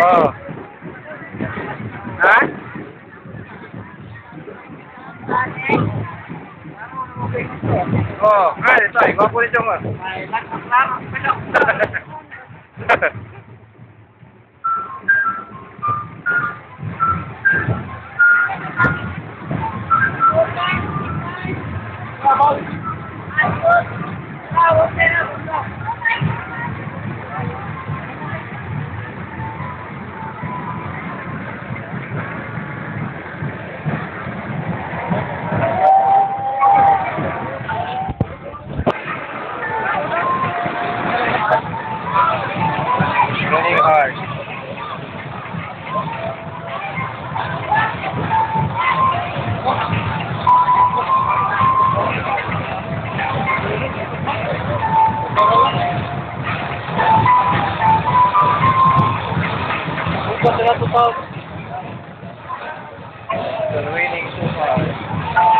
arroz yan. Oh. Ha? Oh, ay, ito, ikaw chung ito mo. Running The remaining two cars.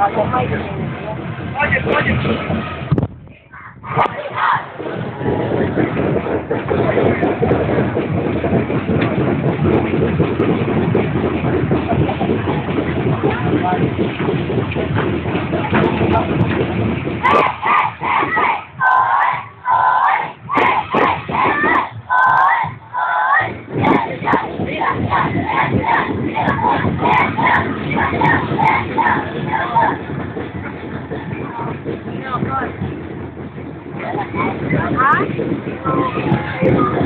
快点快点快点 Thank you.